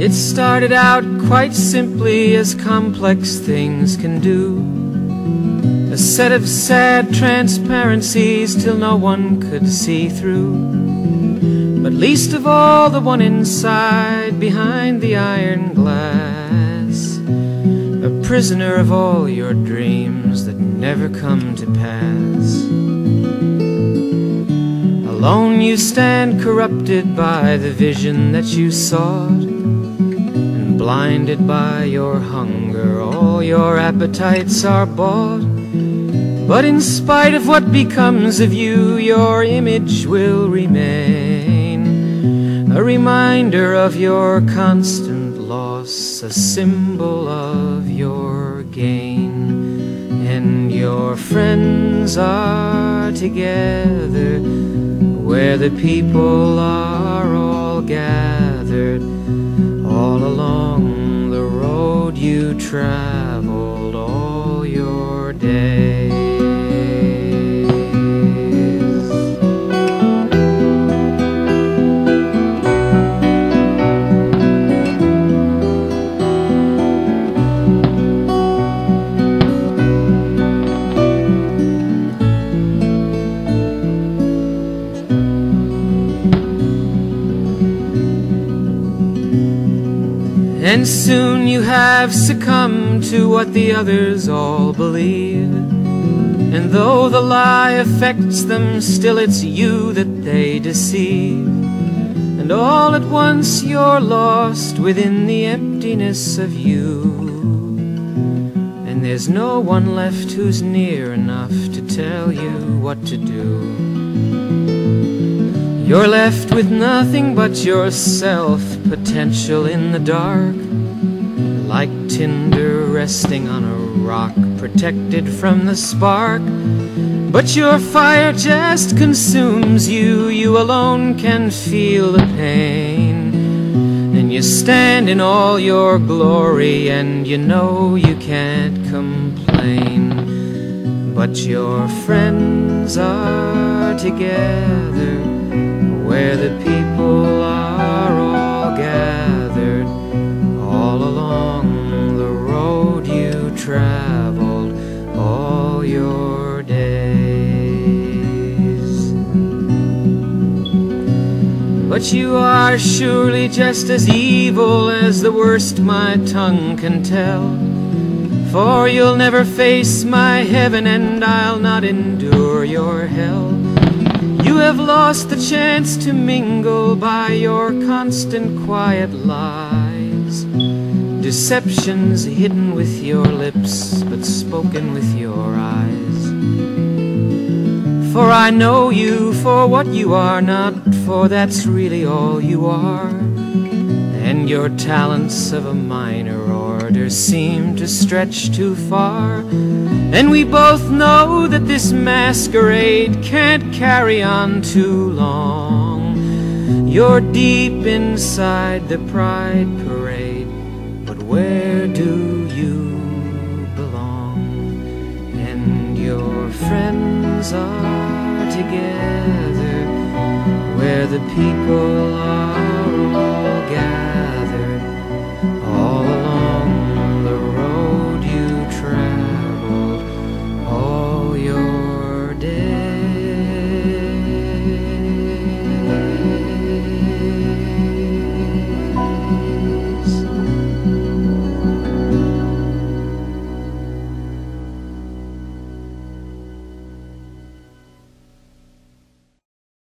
It started out quite simply as complex things can do. A set of sad transparencies till no one could see through. But least of all the one inside behind the iron glass. A prisoner of all your dreams that never come to pass. Alone you stand corrupted by the vision that you sought blinded by your hunger, all your appetites are bought. But in spite of what becomes of you, your image will remain. A reminder of your constant loss, a symbol of your gain. And your friends are together where the people are all gathered all along the road you traveled all your days. And soon you have succumbed to what the others all believe. And though the lie affects them, still it's you that they deceive. And all at once you're lost within the emptiness of you. And there's no one left who's near enough to tell you what to do. You're left with nothing but yourself, potential in the dark. Like tinder resting on a rock, protected from the spark. But your fire just consumes you, you alone can feel the pain. And you stand in all your glory, and you know you can't complain. But your friends are together where the people are all gathered all along the road you traveled all your days. But you are surely just as evil as the worst my tongue can tell. For you'll never face my heaven, and I'll not endure your hell. Have lost the chance to mingle by your constant quiet lies. Deceptions hidden with your lips, but spoken with your eyes. For I know you for what you are not, for that's really all you are. And your talents of a minor order seem to stretch too far. And we both know that this masquerade can't carry on too long. You're deep inside the pride parade, but where do you belong? And your friends are together where the people are